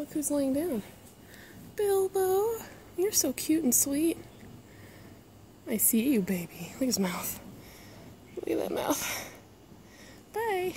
Look who's laying down. Bilbo, you're so cute and sweet. I see you, baby. Look at his mouth. Look at that mouth. Bye.